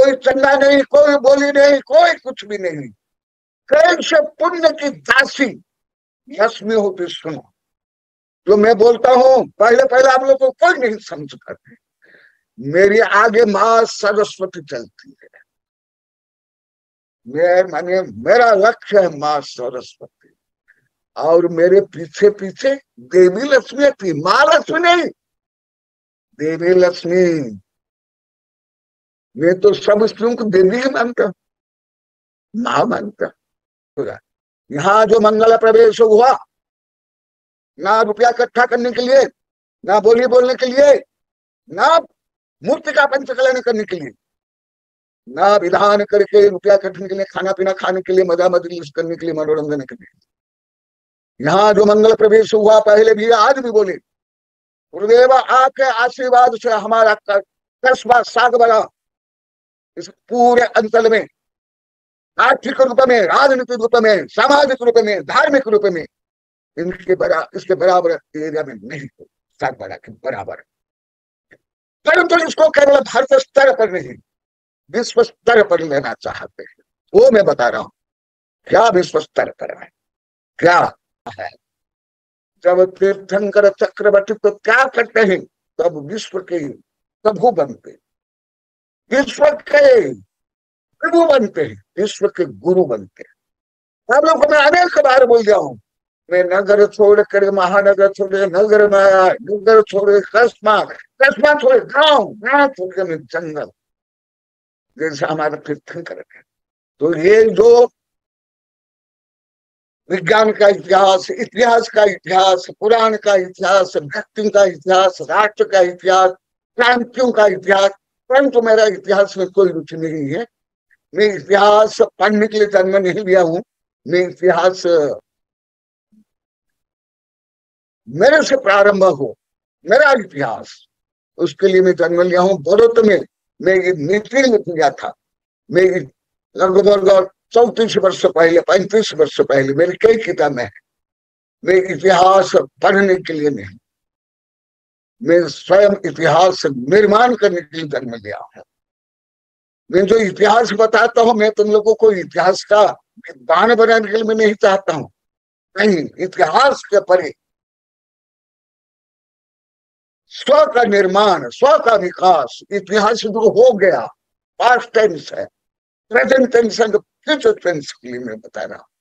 चंदा नहीं, कोई बोली नहीं, कोई कुछ भी नहीं। कैसे पुण्य की दासी यशमी होती सुनो। जो मैं बोलता हूँ, पहले पहले आप लोग को कोई नहीं समझ करते मेरी आगे माँ सरस्वती चलती है। मैं माने मेरा लक्ष्य है माँ सरस्वती। और मेरे पीछे पीछे देवी लक्ष्मी थी माँ लक्ष्मी? नहीं देवी लक्ष्मी। मैं तो सब स्त्रियों को देवी ही मानता माँ मानता यहाँ जो मंगल प्रवेश हुआ, ना रुपया इकट्ठा करने के लिए, ना बोली बोलने के लिए, ना मूर्ति का पंचकलन करने के लिए, ना विधान करके रुपया इकट्ठने के लिए खाना पीना खाने के लिए मज़ा मजलिस करने के लिए, मनोरंजन करने के लिए। यहाँ जो मंगल प्रवेश हुआ, पहले भी, आज भी बोले, गुरुदेव, आपके आशीर्वाद से हमारा कस्बा साग बड़ा। इस पूरे अंचल में, आर्थिक रूप में, राजनीतिक रूप में, सामाजिक रूप में, धार्मिक रूप में, इनके बरा, इसके बराबर एरिया में नहीं हो सागवाड़ा के बराबर परंतु तो इसको केवल भारत स्तर पर नहीं, विश्व स्तर पर लेना चाहते हैं। वो मैं बता रहा हूँ, क्या विश्व स्तर पर है? क्या है? जब तीर्थंकर चक्रवर्ती तो क्या करते हैं, तब विश्व के प्रभु बनते विश्व के प्रभु बनते हैं, विश्व के गुरु बनते हैं। आप लोग मैं अनेक बार बोल गया हूँ मैं नगर छोड़ कर महानगर छोड़े, नगर में आया नगर छोड़े, कस्मा कस्मा छोड़े, गाँव गाँव छोड़ के मैं जंगल। जैसे हमारा तीर्थंकर है। तो ये जो विज्ञान का इतिहास इतिहास का इतिहास, पुराण का इतिहास भक्ति का इतिहास, राष्ट्र का इतिहास, क्रांतियों का इतिहास परंतु मेरा इतिहास में कोई रुचि नहीं है। मैं इतिहास पढ़ने के लिए जन्म नहीं लिया हूँ। मैं इतिहास मेरे से प्रारंभ हो। मेरा इतिहास, उसके लिए मैं जन्म लिया हूँ। बड़ोत में मैं ये मीटिंग में किया था। मैं लगभग चौतीस वर्ष पहले, पैंतीस वर्ष पहले मेरी कई किताबें हैं। मैं इतिहास पढ़ने के लिए नहीं। मैं स्वयं इतिहास निर्माण करने के लिए जन्म लिया हूँ। मैं जो इतिहास बताता हूँ, मैं तुम लोगों को इतिहास का दान बनाने के लिए मैं नहीं चाहता हूँ। नहीं, इतिहास के परे स्व का निर्माण, स्व का विकास इतिहास जो हो गया। पास्ट टेंस है। प्रेजेंट टेंस फ्यूचर टेंस के लिए मैं बता रहा हूँ।